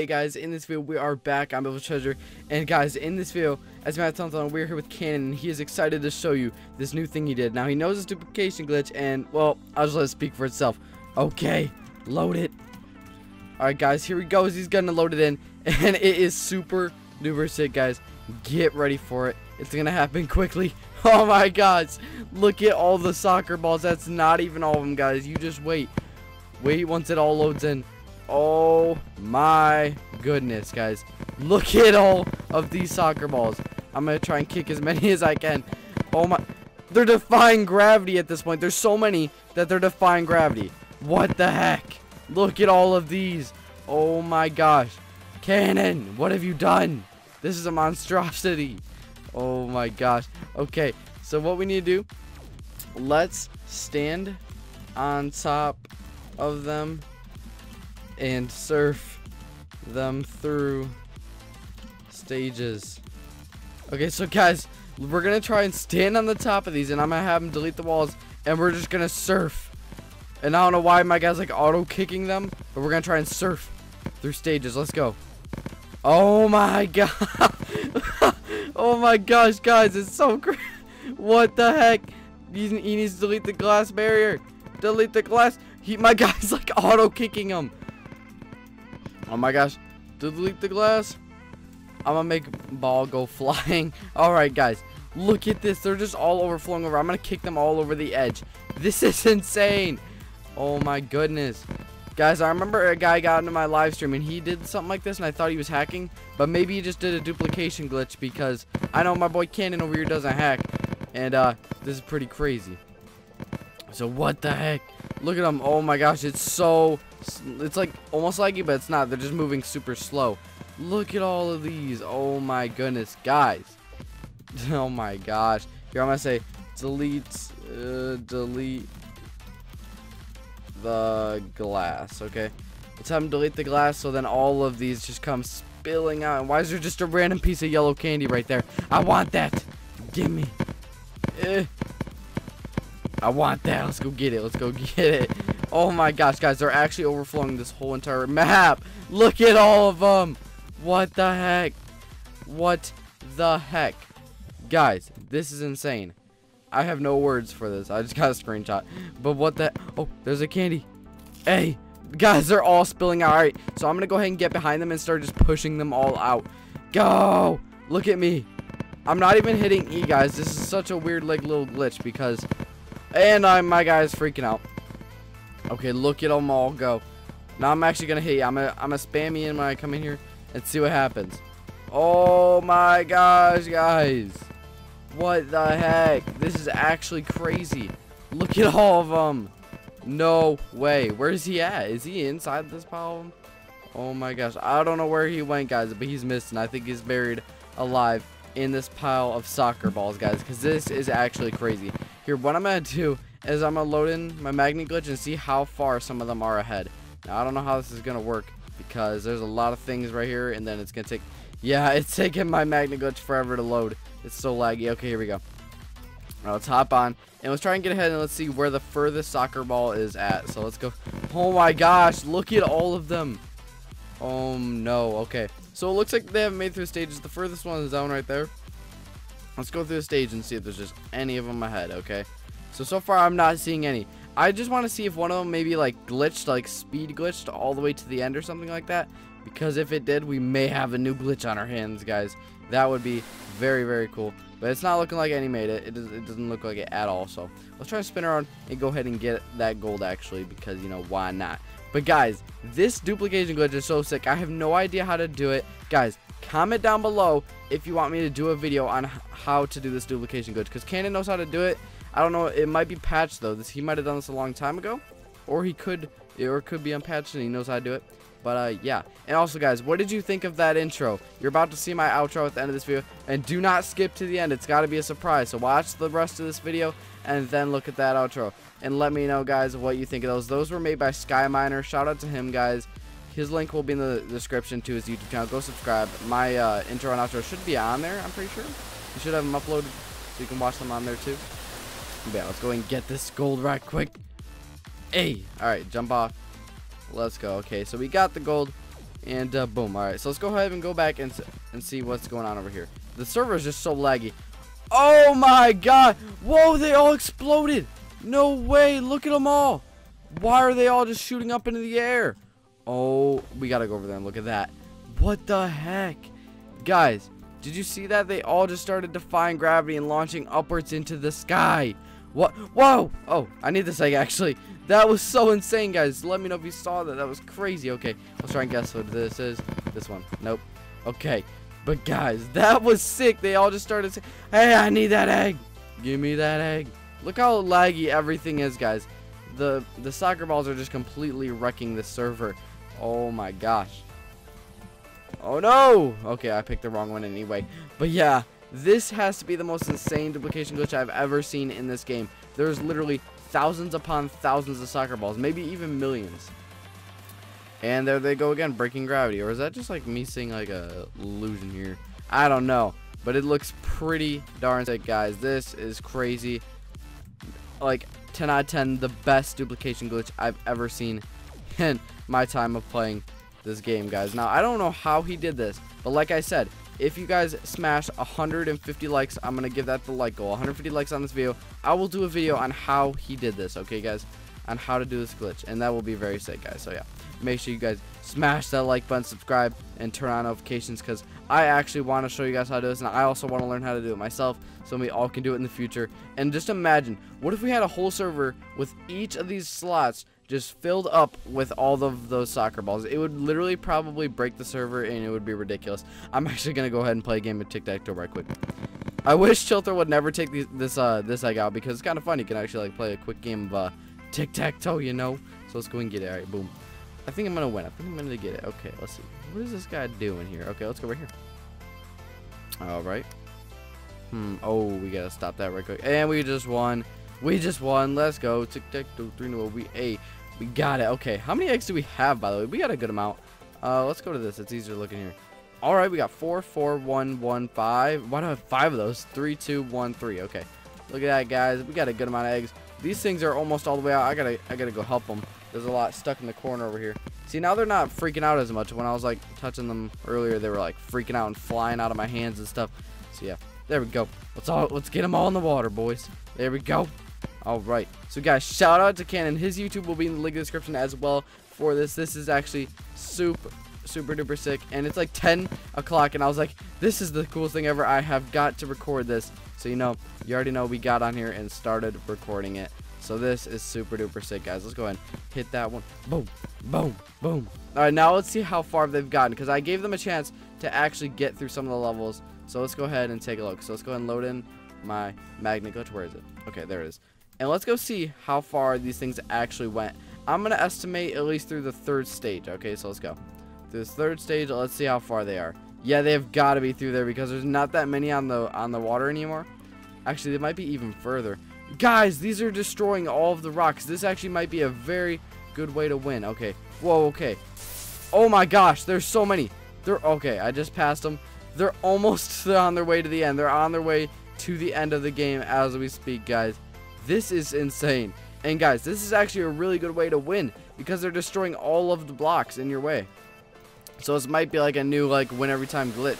today, guys, in this video, we are back I'm Build a Boat for Treasure. And, guys, in this video, as Matt Thompson, we're here with Cannon, and he is excited to show you this new thing he did. Now, he knows it's duplication glitch, and, well, I'll just let it speak for itself. Okay, load it. Alright, guys, here he goes. He's gonna load it in, and it is super duper sick, guys. Get ready for it. It's gonna happen quickly. Oh my gosh. Look at all the soccer balls. That's not even all of them, guys. You just wait. Wait once it all loads in. Oh my goodness, guys. Look at all of these soccer balls. I'm going to try and kick as many as I can. Oh my. They're defying gravity at this point. There's so many that they're defying gravity. What the heck? Look at all of these. Oh my gosh. Cannon, what have you done? This is a monstrosity. Oh my gosh. Okay, so what we need to do, let's stand on top of them and surf them through stages. Okay, so guys, we're gonna try and stand on the top of these and I'm gonna have them delete the walls and we're just gonna surf. And I don't know why my guy's like auto kicking them, but we're gonna try and surf through stages. Let's go. Oh my god. oh my gosh, guys, it's so crazy. What the heck? He, needs to delete the glass barrier. Delete the glass. He, my guy's like auto kicking him. Oh my gosh. Delete the glass. I'm gonna make ball go flying. Alright, guys. Look at this. They're just all overflowing over. I'm gonna kick them all over the edge. This is insane. Oh my goodness. Guys, I remember a guy got into my live stream and he did something like this and I thought he was hacking. But maybe he just did a duplication glitch because I know my boy Cannon over here doesn't hack. And uh, this is pretty crazy. So what the heck? Look at them. Oh my gosh, it's so... It's like almost laggy, but it's not. They're just moving super slow. Look at all of these. Oh my goodness. Guys. Oh my gosh. Here, I'm going to say delete... Uh, delete the glass, okay? Let's have delete the glass so then all of these just come spilling out. And why is there just a random piece of yellow candy right there? I want that. Give me. Eh. I want that. Let's go get it. Let's go get it. Oh my gosh, guys. They're actually overflowing this whole entire map. Look at all of them. What the heck? What the heck? Guys, this is insane. I have no words for this. I just got a screenshot. But what the... Oh, there's a candy. Hey, guys, they're all spilling out. All right, so I'm going to go ahead and get behind them and start just pushing them all out. Go! Look at me. I'm not even hitting E, guys. This is such a weird, like, little glitch because... And I'm, my guy is freaking out. Okay, look at them all go. Now I'm actually to hit you. I'm to I'm gonna spam you in when I come in here and see what happens. Oh, my gosh, guys. What the heck? This is actually crazy. Look at all of them. No way. Where is he at? Is he inside this pile? Oh my gosh. I don't know where he went, guys, but he's missing. I think he's buried alive in this pile of soccer balls, guys, because this is actually crazy. Here, what I'm going to do is I'm going to load in my magnet glitch and see how far some of them are ahead. Now, I don't know how this is going to work because there's a lot of things right here, and then it's going to take... Yeah, it's taking my magnet glitch forever to load. It's so laggy. Okay, here we go. Right, let's hop on. And let's try and get ahead and let's see where the furthest soccer ball is at. So let's go. Oh my gosh, look at all of them. Oh no, okay. So it looks like they haven't made through stages. The furthest one is one right there. Let's go through the stage and see if there's just any of them ahead, okay? So, so far I'm not seeing any. I just want to see if one of them maybe like glitched, like speed glitched all the way to the end or something like that. Because if it did, we may have a new glitch on our hands, guys. That would be very, very cool. But it's not looking like any made it. It, does, it doesn't look like it at all. So let's try to spin around and go ahead and get that gold actually because, you know, why not? But guys, this duplication glitch is so sick. I have no idea how to do it. Guys, comment down below if you want me to do a video on how to do this duplication glitch because Cannon knows how to do it. I don't know. It might be patched though. This He might have done this a long time ago. Or he could, or could be unpatched and he knows how to do it. But, uh, yeah. And also, guys, what did you think of that intro? You're about to see my outro at the end of this video. And do not skip to the end. It's got to be a surprise. So watch the rest of this video and then look at that outro. And let me know, guys, what you think of those. Those were made by Skyminer. Shout out to him, guys. His link will be in the description to his YouTube channel. Go subscribe. My uh, intro and outro should be on there, I'm pretty sure. You should have them uploaded so you can watch them on there, too. But yeah, let's go and get this gold right quick. Hey! Alright, jump off. Let's go. Okay, so we got the gold. And uh, boom. All right, so let's go ahead and go back and, and see what's going on over here. The server is just so laggy. Oh my god. Whoa, they all exploded. No way. Look at them all. Why are they all just shooting up into the air? Oh, we got to go over there and look at that. What the heck? Guys, did you see that? They all just started defying gravity and launching upwards into the sky. What? Whoa! Oh, I need this egg actually. That was so insane, guys. Let me know if you saw that. That was crazy. Okay, let's try and guess what this is. This one. Nope. Okay. But guys, that was sick. They all just started saying, Hey, I need that egg. Give me that egg. Look how laggy everything is, guys. The the soccer balls are just completely wrecking the server. Oh my gosh. Oh no! Okay, I picked the wrong one anyway. But yeah, this has to be the most insane duplication glitch I've ever seen in this game. There's literally thousands upon thousands of soccer balls, maybe even millions. And there they go again, breaking gravity. Or is that just like me seeing like a illusion here? I don't know. But it looks pretty darn sick, guys. This is crazy. Like, 10 out of 10, the best duplication glitch I've ever seen in my time of playing this game, guys. Now, I don't know how he did this, but like I said, if you guys smash 150 likes, I'm going to give that the like goal. 150 likes on this video. I will do a video on how he did this, okay, guys? On how to do this glitch, and that will be very sick, guys. So, yeah, make sure you guys smash that like button, subscribe, and turn on notifications, because I actually want to show you guys how to do this, and I also want to learn how to do it myself, so we all can do it in the future. And just imagine, what if we had a whole server with each of these slots just filled up with all of those soccer balls. It would literally probably break the server and it would be ridiculous. I'm actually going to go ahead and play a game of tic-tac-toe right quick. I wish Chilter would never take these, this uh, this egg out because it's kind of fun. You can actually like play a quick game of uh, tic-tac-toe, you know? So let's go and get it. All right, boom. I think I'm going to win. I think I'm going to get it. Okay, let's see. What is this guy doing here? Okay, let's go right here. All right. Hmm. Oh, we got to stop that right quick. And we just won. We just won. Let's go. Tic-tac-toe, 3 no. We, a. We got it. Okay, how many eggs do we have, by the way? We got a good amount. Uh, let's go to this. It's easier looking here. All right, we got four, four, one, one, five. Why do I have five of those? Three, two, one, three. Okay, look at that, guys. We got a good amount of eggs. These things are almost all the way out. I gotta, I gotta go help them. There's a lot stuck in the corner over here. See, now they're not freaking out as much. When I was like touching them earlier, they were like freaking out and flying out of my hands and stuff. So yeah, there we go. Let's all, let's get them all in the water, boys. There we go. Alright, so guys, shout out to Cannon. His YouTube will be in the link description as well for this. This is actually super, super duper sick. And it's like 10 o'clock, and I was like, this is the coolest thing ever. I have got to record this. So, you know, you already know we got on here and started recording it. So this is super duper sick, guys. Let's go ahead and hit that one. Boom, boom, boom. All right, now let's see how far they've gotten because I gave them a chance to actually get through some of the levels. So let's go ahead and take a look. So let's go ahead and load in my magnet glitch. Where is it? Okay, there it is. And let's go see how far these things actually went. I'm going to estimate at least through the third stage. Okay, so let's go. Through this third stage, let's see how far they are. Yeah, they've got to be through there because there's not that many on the on the water anymore. Actually, they might be even further. Guys, these are destroying all of the rocks. This actually might be a very good way to win. Okay. Whoa, okay. Oh my gosh, there's so many. They're okay. I just passed them. They're almost on their way to the end. They're on their way to the end of the game as we speak, guys. This is insane. And guys, this is actually a really good way to win because they're destroying all of the blocks in your way. So this might be like a new like win every time glitch.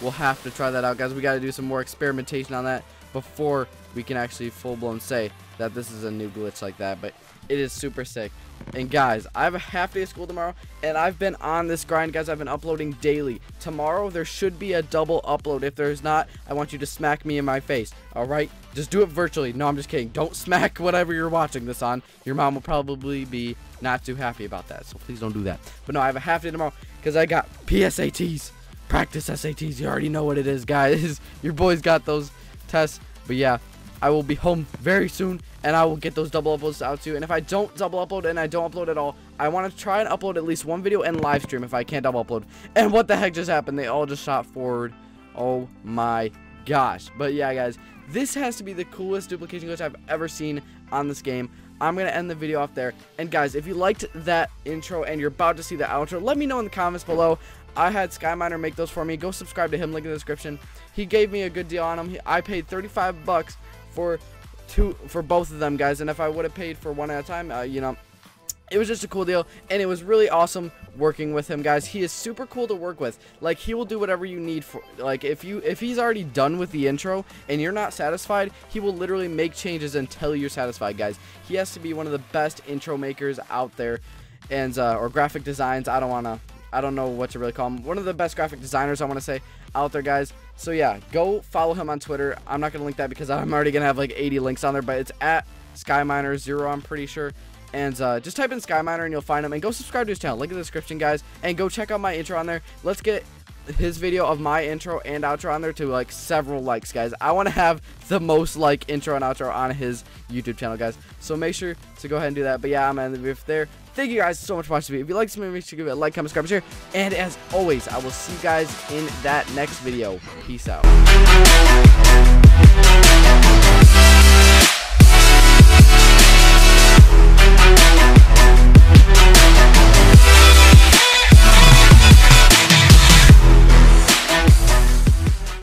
We'll have to try that out, guys. We got to do some more experimentation on that before we can actually full-blown say that this is a new glitch like that. But it is super sick. And guys, I have a half day of school tomorrow, and I've been on this grind, guys. I've been uploading daily. Tomorrow, there should be a double upload. If there's not, I want you to smack me in my face, all right? Just do it virtually. No, I'm just kidding. Don't smack whatever you're watching this on. Your mom will probably be not too happy about that, so please don't do that. But no, I have a half day tomorrow because I got PSATs, practice SATs. You already know what it is, guys. Your boys got those tests. But yeah, I will be home very soon and I will get those double uploads out to you. And if I don't double upload and I don't upload at all, I want to try and upload at least one video and live stream if I can't double upload. And what the heck just happened? They all just shot forward. Oh my gosh. But yeah, guys, this has to be the coolest duplication glitch I've ever seen on this game. I'm going to end the video off there. And guys, if you liked that intro and you're about to see the outro, let me know in the comments below. I had Skyminer make those for me. Go subscribe to him, link in the description. He gave me a good deal on them. I paid 35 bucks for two for both of them guys and if I would have paid for one at a time uh, you know it was just a cool deal and it was really awesome working with him guys. He is super cool to work with. Like he will do whatever you need for like if you if he's already done with the intro and you're not satisfied he will literally make changes until you're satisfied guys. He has to be one of the best intro makers out there and uh, or graphic designs i don't want to i don't know what to really call him one of the best graphic designers i want to say out there guys so yeah go follow him on twitter i'm not gonna link that because i'm already gonna have like 80 links on there but it's at skyminer zero i'm pretty sure and uh, just type in Skyminer and you'll find him. And go subscribe to his channel. Link in the description, guys. And go check out my intro on there. Let's get his video of my intro and outro on there to like several likes, guys. I want to have the most like intro and outro on his YouTube channel, guys. So make sure to go ahead and do that. But yeah, I'm gonna leave it there. Thank you guys so much for watching the video. If you like this video, make sure to give it a like, comment, subscribe, share. And as always, I will see you guys in that next video. Peace out.